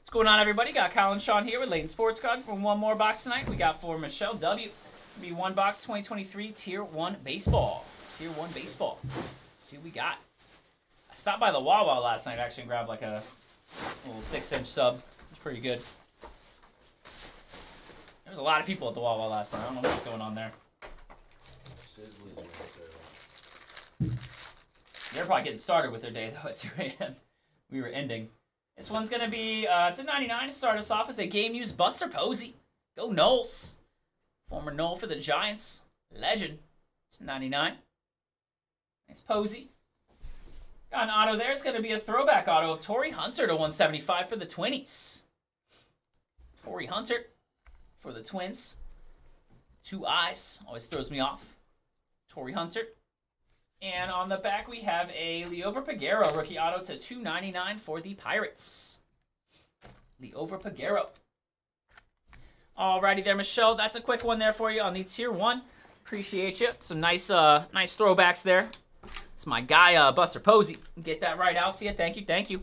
What's going on, everybody? Got Colin Sean here with Layton Sports Cards for one more box tonight. We got for Michelle W. Be one box 2023 Tier 1 Baseball. Tier 1 Baseball. Let's see what we got. I stopped by the Wawa last night actually and grabbed like a little six inch sub. It's pretty good. There was a lot of people at the Wawa last night. I don't know what's going on there. They're probably getting started with their day though at 2 a.m. We were ending. This one's gonna be uh, it's a 99 to start us off as a game used Buster Posey. Go Noles. Former Nole for the Giants. Legend. It's 99. Nice Posey. Got an auto there. It's gonna be a throwback auto of Torii Hunter to 175 for the Twinnies. Torii Hunter for the Twins. Two eyes. Always throws me off. Torii Hunter. And on the back, we have a Liover Peguero rookie auto to 299 for the Pirates. Liover Peguero. Alrighty there, Michelle. That's a quick one there for you on the tier one. Appreciate you. Some nice, uh, nice throwbacks there. It's my guy, uh, Buster Posey. Get that right out to you. Thank you, thank you.